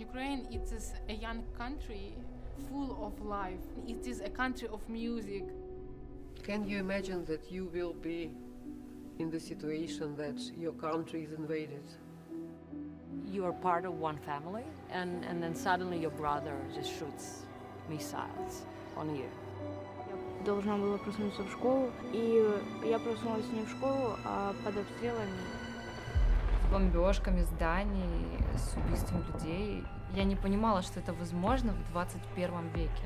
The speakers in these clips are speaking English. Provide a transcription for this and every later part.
Ukraine it is a young country full of life. It is a country of music. Can you imagine that you will be in the situation that your country is invaded? You are part of one family, and, and then suddenly your brother just shoots missiles on you. Я должна была проснуться в школу, и я проснулась не в школу, а под обстрелами. С бомбежками зданий, с убийством людей. Я не понимала, что это возможно в 21 веке.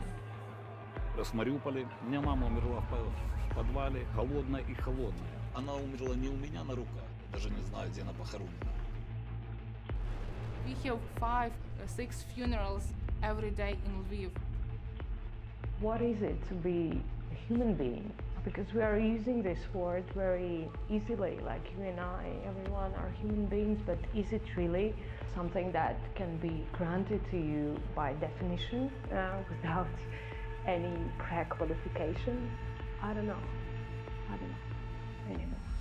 В Мариуполе у меня мама умерла в по- в подвале, голодная и холодная. Она умерла не у меня на руках, даже не знаю, где она похоронена. We have five, six funerals every day in Lviv. what is it to be a human being? Because we are using this word very easily, like you and I, everyone are human beings, but is it really something that can be granted to you by definition uh, without any crack qualification? I don't know. I don't know. Anyway.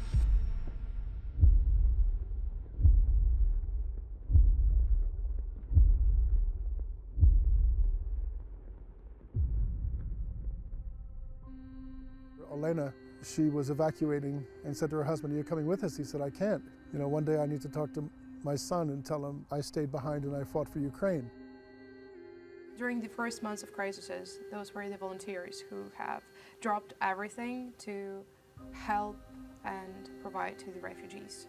Elena, she was evacuating and said to her husband, Are you coming with us? He said, I can't. You know, one day I need to talk to my son and tell him I stayed behind and I fought for Ukraine. During the first months of crises, those were the volunteers who have dropped everything to help and provide to the refugees.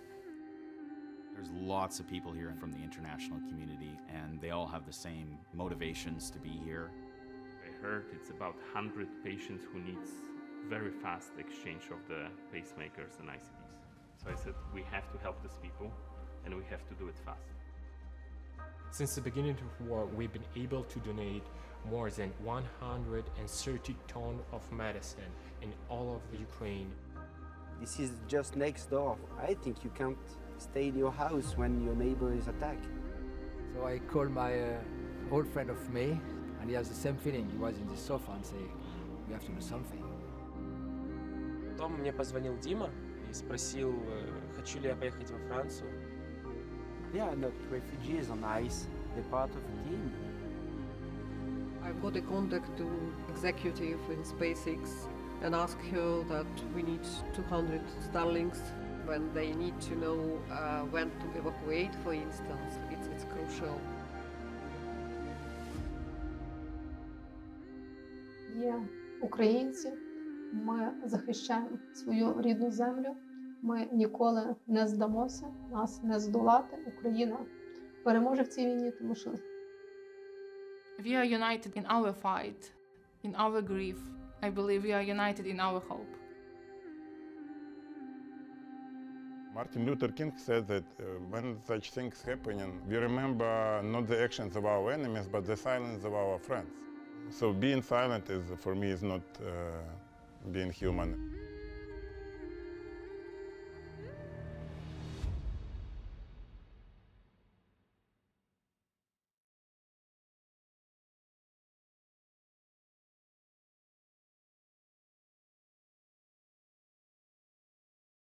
There's lots of people here from the international community, and they all have the same motivations to be here. I heard it's about 100 patients who needs very fast exchange of the pacemakers and ICDs. So I said we have to help these people and we have to do it fast. Since the beginning of war, we've been able to donate more than 130 tons of medicine in all of the Ukraine. This is just next door. I think you can't stay in your house when your neighbor is attacked. So I called my uh, old friend of May, and he has the same feeling. He was in the sofa and say, "We have to do something." Потом мне позвонил Дима и спросил, э, хочу ли я поехать во Францию. They are not refugees on ice. They're part of a team. I've got a contact to executive in SpaceX and ask her that we need 200 Starlinks when they need to know uh, when to evacuate, for instance. It's, it's crucial. Є українці, ми захищаємо свою рідну землю. Ми ніколи не здамося, нас не здолати. Україна переможе в цій війні, тому що We are united in our fight, in our grief. I believe we are united in our hope. Martin Luther King said that uh, when such things happening, we remember not the actions of our enemies, but the silence of our friends. So being silent is, for me, is not uh, being human.